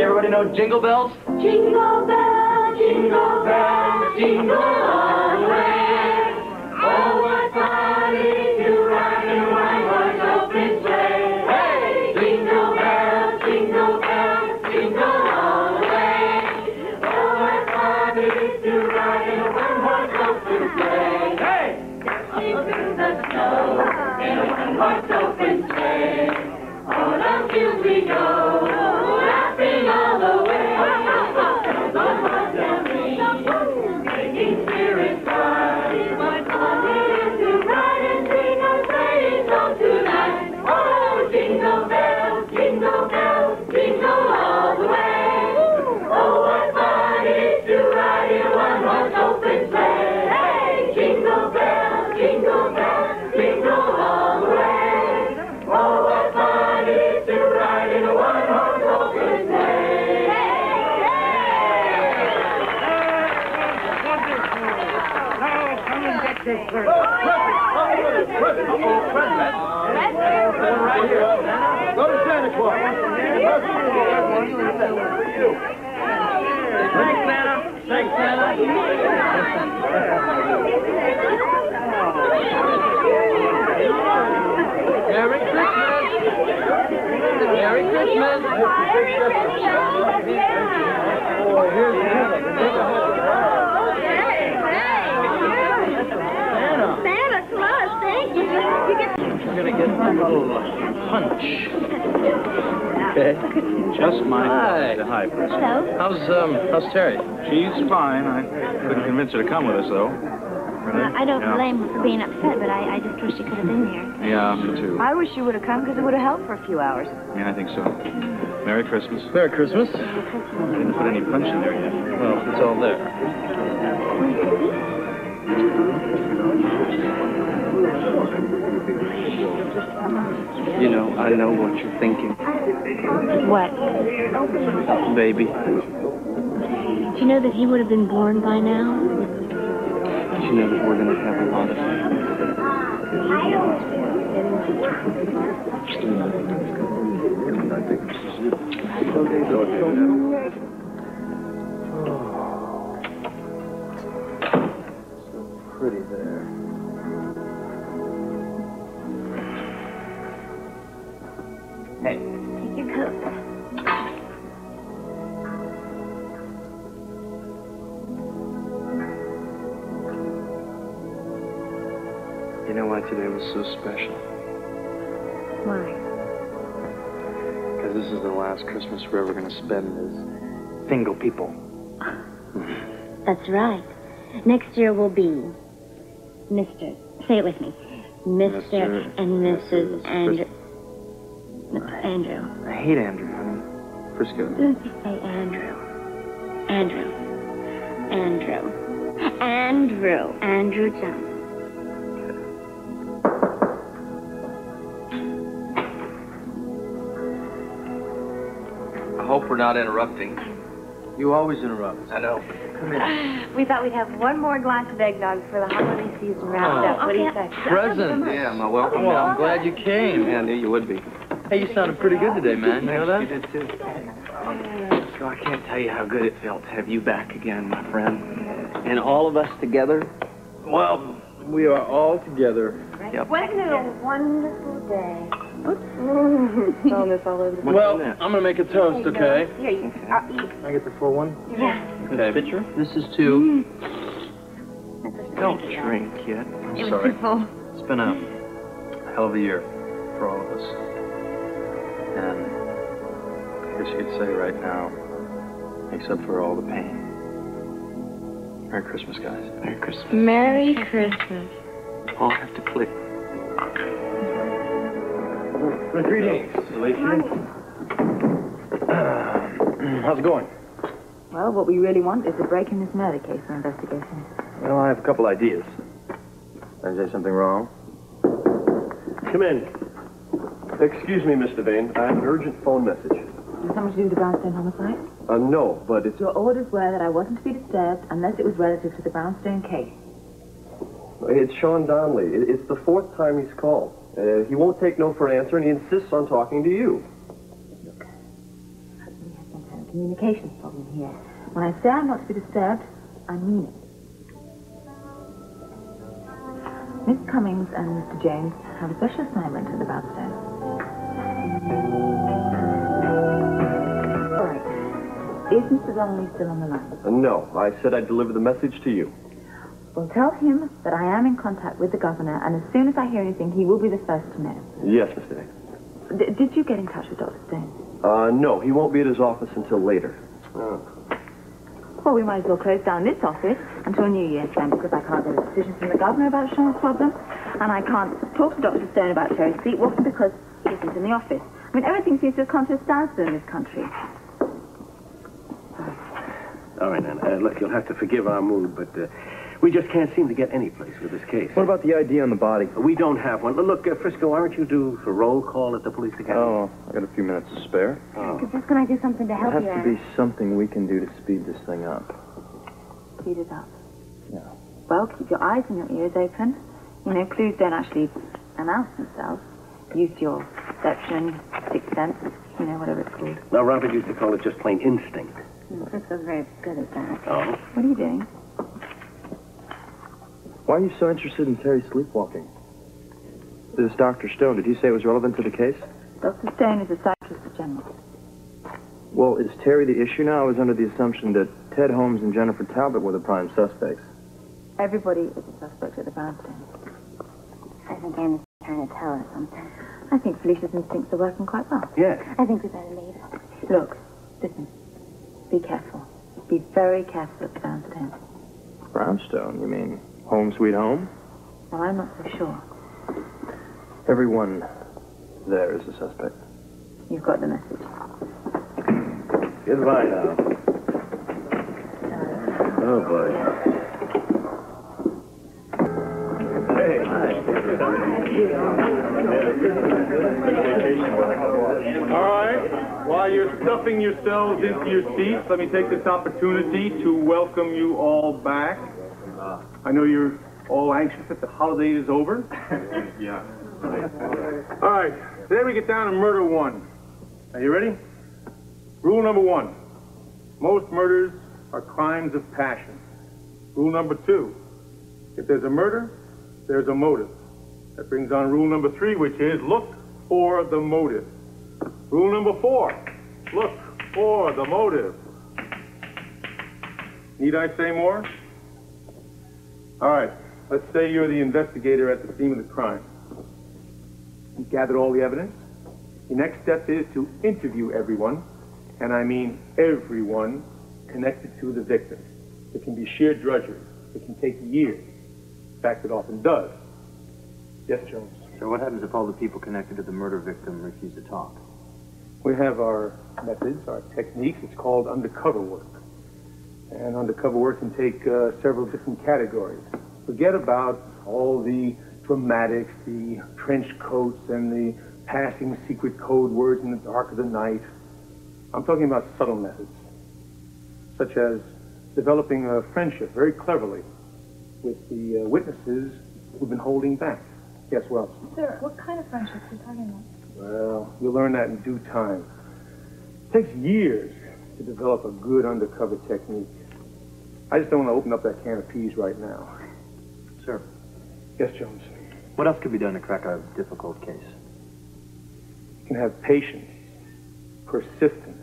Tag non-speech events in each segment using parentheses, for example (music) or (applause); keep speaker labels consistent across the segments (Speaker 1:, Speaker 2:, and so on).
Speaker 1: Everybody know Jingle Bells?
Speaker 2: Jingle Bells, jingle Bells, jingle all
Speaker 1: Thanks, Santa. Thanks, Santa. Merry Christmas. Merry Christmas. Oh, here's Santa.
Speaker 3: Santa Claus, thank you. You get
Speaker 1: We're gonna get a little punch. Okay.
Speaker 4: Just my
Speaker 1: Hi.
Speaker 4: hi, Chris.
Speaker 3: Hello.
Speaker 1: How's um how's Terry?
Speaker 4: She's fine. I couldn't convince her to come with us, though.
Speaker 3: Well, I don't
Speaker 4: Yeah.
Speaker 3: blame her for being upset, but I, I just wish she could have been here.
Speaker 4: Yeah, me too.
Speaker 5: I wish you would have come because it would have helped for a few hours.
Speaker 4: Yeah, I think so. Merry Christmas.
Speaker 1: Merry Christmas.
Speaker 4: I didn't put any punch in there yet.
Speaker 1: Well, it's all there.
Speaker 6: You know, I know what you're thinking,
Speaker 3: What?
Speaker 6: baby.
Speaker 3: Do you know that he would have been born by now?
Speaker 6: Do you know that we're gonna have a lot of
Speaker 1: Pretty there.
Speaker 3: Take your coat.
Speaker 6: You know why today was so special?
Speaker 3: Why?
Speaker 6: Because this is the last Christmas we're ever gonna spend as single people. (laughs)
Speaker 3: That's right. Next year will be Mr. Say it with me. Mr.
Speaker 6: Mr.
Speaker 3: and Mrs.
Speaker 6: Mrs.
Speaker 3: Andrew. Andrew.
Speaker 6: I hate Andrew, honey. Frisco.
Speaker 3: Just say Andrew. Andrew. Andrew. Andrew. Andrew Jones.
Speaker 6: I hope we're not interrupting.
Speaker 1: You always interrupt.
Speaker 6: I know. Come in. (sighs)
Speaker 5: We thought we'd have one more glass of eggnog for the holiday season wrapped oh. up. What do you oh, say?
Speaker 1: Present.
Speaker 6: Yeah, my welcome.
Speaker 1: Well, I'm glad you came.
Speaker 6: Yeah, I knew you would be.
Speaker 1: Hey, you sounded pretty good today, man. You know that?
Speaker 6: You did too. So I can't tell you how good it felt to have you back again, my friend. And all of us together.
Speaker 1: Well, we are all together.
Speaker 6: Yep.
Speaker 5: Wasn't it a wonderful day? Oops. (laughs) Throwing this all over the
Speaker 1: Well. I'm gonna make a toast, okay?
Speaker 5: Here, you. You.
Speaker 1: I get the full one.
Speaker 5: Yeah.
Speaker 1: Okay.
Speaker 6: Pitcher? This is two. Don't drink yet.
Speaker 1: I'm sorry. It's been a hell of a year for all of us. And I guess you could say right now, except for all the pain. Merry Christmas, guys.
Speaker 6: Merry Christmas.
Speaker 3: Merry Christmas.
Speaker 6: All have to click.
Speaker 1: Greetings, How's it going?
Speaker 5: Well, what we really want is a break in this murder case for investigation.
Speaker 1: Well, I have a couple ideas. Did I say something wrong?
Speaker 7: Come in. Excuse me, Ms. Devane. I have an urgent phone message.
Speaker 5: Is something to do with the Brownstone homicide?
Speaker 7: Uh, no, but it's...
Speaker 5: Your orders were that I wasn't to be disturbed unless it was relative to the Brownstone case.
Speaker 7: It's Sean Donnelly. It's the fourth time he's called. Uh, he won't take no for an answer, and he insists on talking to you.
Speaker 5: Look, we have some kind of
Speaker 8: communications problem here. When I say I'm not to be disturbed, I mean it. Miss Cummings and Mr. Jones have a special assignment at the Brownstone. All right. Is Mr. Donnelly still on the line?
Speaker 7: Uh, no, I said I'd deliver the message to you.
Speaker 8: Well, tell him that I am in contact with the governor, and as soon as I hear anything, he will be the first to know.
Speaker 7: Yes, Ms. Devane.
Speaker 8: D- did you get in touch with Dr. Stone?
Speaker 7: Uh, no, he won't be at his office until later. Oh.
Speaker 8: Well, we might as well close down this office until New Year's then, because I can't get a decision from the governor about Sean's problem, and I can't talk to Dr. Stone about Terry Sleepwalking because he isn't in the office. I mean, everything seems to have come to a standstill in this country.
Speaker 9: All right, Nana. Uh, look, you'll have to forgive our mood, but uh, we just can't seem to get any place with this case.
Speaker 1: What about the ID on the body?
Speaker 9: We don't have one. Look, uh, Frisco, aren't you due for roll call at the police academy?
Speaker 1: Oh, I got a few minutes to spare.
Speaker 9: Oh.
Speaker 3: Just can I do something to help you?
Speaker 1: There has
Speaker 3: you
Speaker 1: to
Speaker 3: out?
Speaker 1: be something we can do to speed this thing up.
Speaker 8: Speed it up.
Speaker 1: Yeah.
Speaker 8: Well, keep your eyes and your ears open. You know, clues don't actually announce themselves. Use your perception, sixth sense, you know, whatever it's called.
Speaker 9: Now, Robert used to call it just plain instinct.
Speaker 3: Mm, Frisco's very good at that.
Speaker 9: Oh?
Speaker 8: What are you doing?
Speaker 1: Why are you so interested in Terry sleepwalking? This Dr. Stone, did he say it was relevant to the case?
Speaker 8: Dr. Stone is a psychiatrist general.
Speaker 1: Well, is Terry the issue now? I was under the assumption that Ted Holmes and Jennifer Talbot were the prime suspects.
Speaker 8: Everybody is a suspect at the Brownstone.
Speaker 3: I think Anna's trying to tell us something.
Speaker 8: I think Felicia's instincts are working quite well.
Speaker 9: Yes.
Speaker 3: I think we better leave.
Speaker 8: Look, listen. Be careful. Be very careful at the Brownstone.
Speaker 1: Brownstone, you mean home sweet home?
Speaker 8: Well, I'm not so sure.
Speaker 1: Everyone there is a suspect.
Speaker 8: You've got the message.
Speaker 9: Goodbye now. Uh, oh, boy.
Speaker 10: All right. While you're stuffing yourselves into your seats, let me take this opportunity to welcome you all back. I know you're all anxious that the holiday is over. (laughs)
Speaker 4: Yeah.
Speaker 10: All right. Today we get down to murder one. Are you ready? Rule number one. Most murders are crimes of passion. Rule number two. If there's a murder, there's a motive. That brings on rule number three, which is look for the motive. Rule number four. Look for the motive. Need I say more? All right. Let's say you're the investigator at the scene of the crime. You've gathered all the evidence. The next step is to interview everyone, and I mean everyone connected to the victim. It can be sheer drudgery. It can take years. In fact, it often does. Yes, Jones.
Speaker 1: So what happens if all the people connected to the murder victim refuse to talk?
Speaker 10: We have our methods, our techniques. It's called undercover work. And undercover work can take uh, several different categories. Forget about all the dramatics, the trench coats, and the passing secret code words in the dark of the night. I'm talking about subtle methods, such as developing a friendship very cleverly with the uh, witnesses who've been holding back. Guess what?
Speaker 8: Sir, what kind of friendships are you talking about?
Speaker 10: Well, you'll learn that in due time. It takes years to develop a good undercover technique. I just don't want to open up that can of peas right now.
Speaker 1: Sir,
Speaker 10: Yes, Jones.
Speaker 1: what else could be done to crack a difficult case?
Speaker 10: You can have patience, persistence.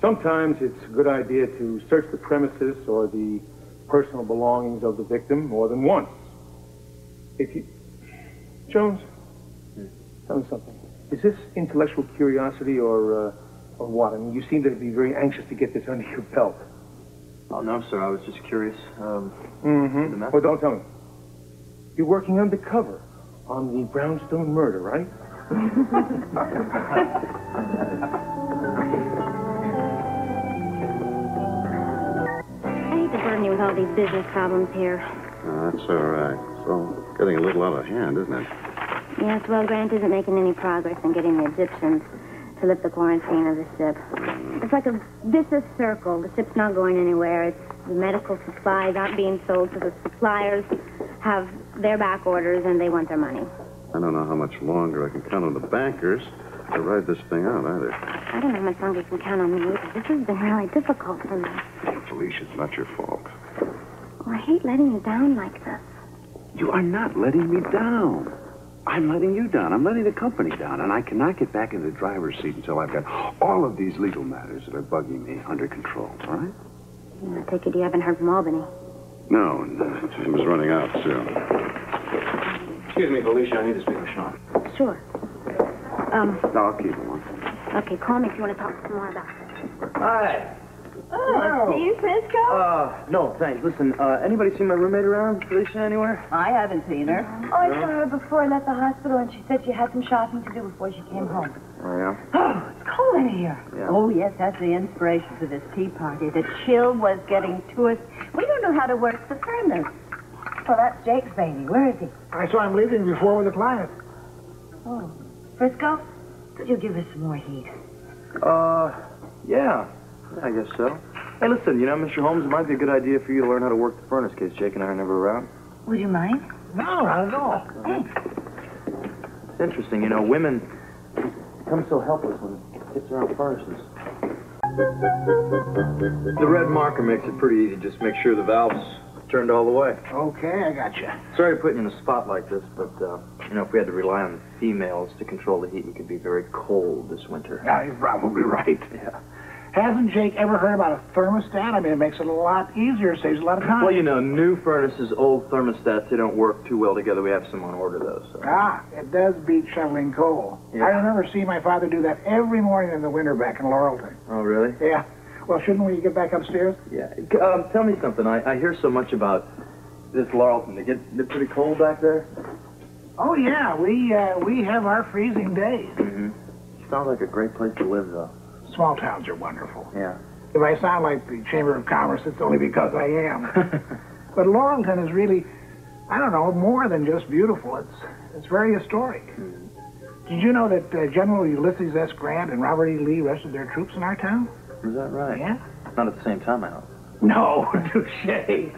Speaker 10: Sometimes it's a good idea to search the premises or the personal belongings of the victim more than once. If you... Jones, tell me something. Is this intellectual curiosity or, uh, or what? I mean, you seem to be very anxious to get this under your belt.
Speaker 1: Oh, no, sir. I was just curious. Um,
Speaker 10: Mm-hmm. Well, don't tell me. You're working undercover on the Brownstone murder, right? (laughs)
Speaker 3: I hate to burden you with all these business problems here.
Speaker 11: Oh, that's all right. So, getting a little out of hand, isn't it?
Speaker 3: Yes, well, Grant isn't making any progress in getting the Egyptians to lift the quarantine of the ship. It's like a vicious circle. The ship's not going anywhere. It's the medical supplies aren't being sold, so the suppliers have their back orders and they want their money.
Speaker 11: I don't know how much longer I can count on the bankers to ride this thing out, either.
Speaker 3: I don't know how much longer you can count on me either. This has been really difficult for me.
Speaker 11: Felicia, it's not your fault.
Speaker 3: Oh, I hate letting you down like this.
Speaker 11: You are not letting me down. I'm letting you down. I'm letting the company down, and I cannot get back in the driver's seat until I've got all of these legal matters that are bugging me under control, all right?
Speaker 3: I take it you haven't heard from Albany.
Speaker 11: No, no, it was running out soon.
Speaker 1: Excuse me, Felicia. I need to speak with Sean.
Speaker 3: Sure. Um,
Speaker 11: No, I'll keep him on.
Speaker 3: okay, call me if you want to talk some more about it.
Speaker 1: Hi.
Speaker 8: Oh, Steve Frisco?
Speaker 1: Uh, no, thanks. Listen, uh, anybody seen my roommate around, Felicia, anywhere?
Speaker 8: I haven't seen her.
Speaker 5: Oh, I saw her before I left the hospital, and she said she had some shopping to do before she came home.
Speaker 1: Oh, yeah?
Speaker 8: Oh, (gasps) it's cold in here.
Speaker 1: Yeah.
Speaker 8: Oh, yes, that's the inspiration for this tea party. The chill was getting to us. We don't know how to work the furnace.
Speaker 5: Well, that's Jake's baby. Where is he?
Speaker 12: I saw him leaving before with a client.
Speaker 5: Oh, Frisco, could you give us some more heat?
Speaker 1: Uh, yeah. I guess so. Hey, listen, you know, Mr. Holmes, it might be a good idea for you to learn how to work the furnace case Jake and I are never around.
Speaker 5: Would you mind?
Speaker 12: No, not at all. Thanks.
Speaker 1: It's interesting, you know, women become so helpless when it gets around furnaces. The red marker makes it pretty easy. Just make sure the valve's turned all the way.
Speaker 12: Okay, I got you.
Speaker 1: Sorry to put you in a spot like this, but, uh, you know, if we had to rely on females to control the heat, we could be very cold this winter.
Speaker 12: Yeah, you're probably right.
Speaker 1: Yeah.
Speaker 12: Hasn't Jake ever heard about a thermostat? I mean, it makes it a lot easier, saves a lot of time.
Speaker 1: Well, you know, new furnaces, old thermostats, they don't work too well together. We have some on order, though, so.
Speaker 12: Ah, it does beat shoveling coal.
Speaker 1: Yeah.
Speaker 12: I remember seeing my father do that every morning in the winter back in Laurelton.
Speaker 1: Oh, really?
Speaker 12: Yeah. Well, shouldn't we get back upstairs?
Speaker 1: Yeah. Um, tell me something. I, I hear so much about this Laurelton. They get it pretty cold back there?
Speaker 12: Oh yeah, we uh, we have our freezing days.
Speaker 1: Mm-hmm. Sounds like a great place to live, though.
Speaker 12: Small towns are wonderful.
Speaker 1: Yeah.
Speaker 12: If I sound like the Chamber of Commerce, it's only because I am. (laughs) but Laurelton is really, I don't know, more than just beautiful. It's it's very historic. Did you know that uh, General Ulysses S. Grant and Robert E. Lee rested their troops in our town?
Speaker 1: Is that right?
Speaker 12: Yeah.
Speaker 1: Not at the same time, I hope.
Speaker 12: No, (laughs) touche. (laughs)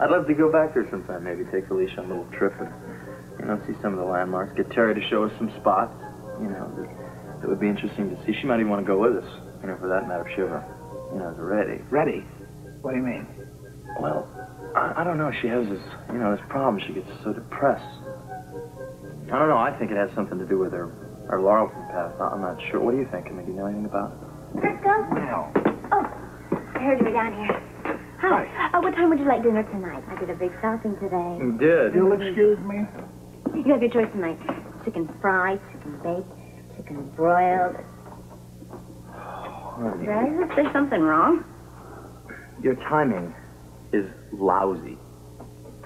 Speaker 1: I'd love to go back there sometime, maybe take Felicia on a little trip and, you know, see some of the landmarks. Get Terry to show us some spots, you know, that would be interesting to see. She might even want to go with us, you know, for that matter, if she ever, you know, is ready.
Speaker 12: Ready? What do you mean?
Speaker 1: Well, I, I don't know. She has this, you know, this problem. She gets so depressed. I don't know. I think it has something to do with her, her Laurelton past. I- I'm not sure. What do you think? I mean, do you know anything about it?
Speaker 3: Frisco?
Speaker 12: No.
Speaker 3: Oh, I heard you were down here. Hi. Uh, what time would you like dinner tonight? I did a big shopping today.
Speaker 1: You did.
Speaker 12: You'll excuse me?
Speaker 3: You have your choice tonight. Chicken fried, chicken baked, chicken broiled. Oh, Did I say something wrong?
Speaker 1: Your timing is lousy.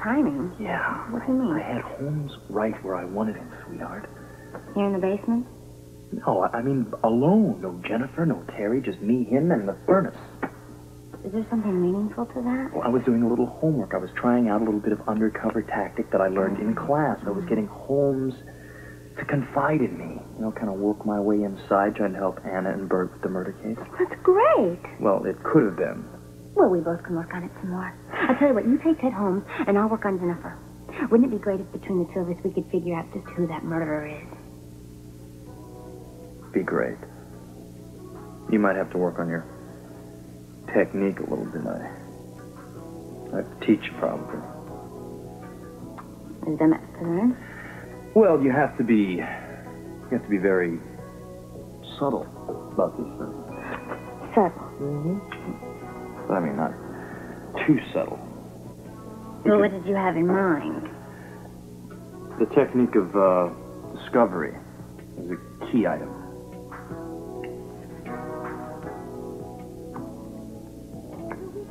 Speaker 3: Timing?
Speaker 1: Yeah.
Speaker 3: What do you mean?
Speaker 1: I had Holmes right where I wanted him, sweetheart.
Speaker 3: Here in the basement?
Speaker 1: No, I I mean alone. No Jennifer, no Terry, just me, him, and the furnace.
Speaker 3: Is there something meaningful to that?
Speaker 1: Well, I was doing a little homework. I was trying out a little bit of undercover tactic that I learned in class. I was getting Holmes to confide in me. You know, kind of work my way inside, trying to help Anna and Bert with the murder case.
Speaker 3: That's great.
Speaker 1: Well, it could have been.
Speaker 3: Well, we both can work on it some more. I'll tell you what, you take Ted Holmes, and I'll work on Jennifer. Wouldn't it be great if between the two of us we could figure out just who that murderer is?
Speaker 1: Be great. You might have to work on your technique a little bit. I, I have to teach you probably.
Speaker 3: Is to learn?
Speaker 1: Well, you have to be, you have to be very subtle about these things.
Speaker 3: Subtle.
Speaker 1: Mm-hmm. But I mean, not too subtle.
Speaker 3: Well, what did you have in mind?
Speaker 1: The technique of uh, discovery is a key item.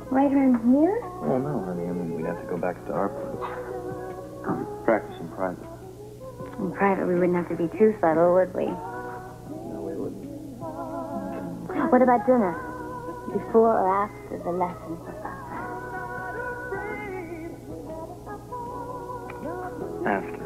Speaker 3: Right around here?
Speaker 1: Oh no, honey. I mean, we'd have to go back to our place. Practice in private.
Speaker 3: In private, we wouldn't have to be too subtle, would we?
Speaker 1: No, we wouldn't.
Speaker 3: What about dinner? Before or after the lesson professor?
Speaker 1: After.